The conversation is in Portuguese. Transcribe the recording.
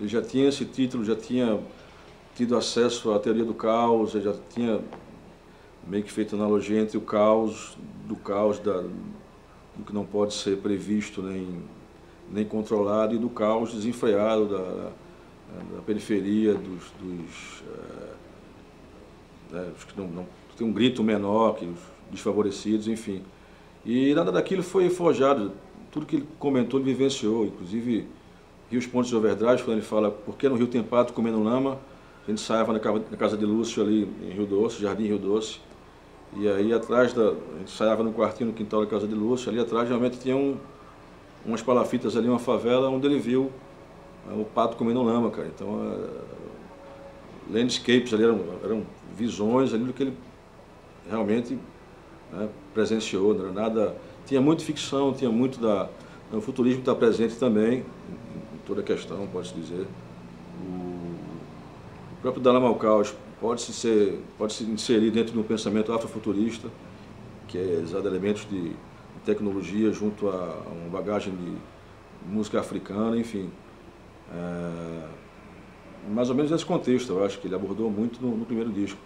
ele já tinha esse título, já tinha tido acesso à teoria do caos, já tinha meio que feito analogia entre o caos, do caos da, do que não pode ser previsto nem, nem controlado, e do caos desenfreado da, da periferia, dos, dos, é, que não, não, tem um grito menor, que os desfavorecidos, enfim. E nada daquilo foi forjado, tudo que ele comentou, ele vivenciou, inclusive Rios Pontes de Overdrive, quando ele fala por que no Rio tem pato comendo lama, a gente saiava na casa de Lúcio ali em Rio Doce, Jardim Rio Doce, e aí atrás da. A gente saiava no quartinho no quintal da casa de Lúcio, ali atrás realmente tinha um, umas palafitas ali, uma favela, onde ele viu é, o pato comendo lama, cara. Então, é, landscapes ali eram, eram visões ali do que ele realmente né, presenciou, não era nada. Tinha muito ficção, tinha muito da. O futurismo está presente também, toda a questão, pode-se dizer. O próprio Dalai Caos pode-se ser, pode se inserir dentro de um pensamento afrofuturista, que é usar elementos de tecnologia junto a uma bagagem de música africana, enfim. É, mais ou menos nesse contexto, eu acho que ele abordou muito no, no primeiro disco.